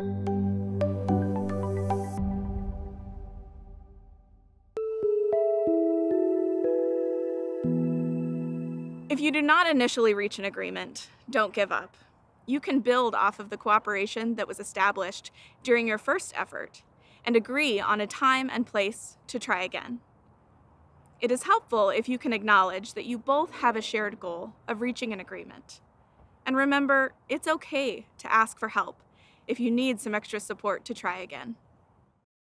If you do not initially reach an agreement, don't give up. You can build off of the cooperation that was established during your first effort and agree on a time and place to try again. It is helpful if you can acknowledge that you both have a shared goal of reaching an agreement. And remember, it's okay to ask for help if you need some extra support to try again.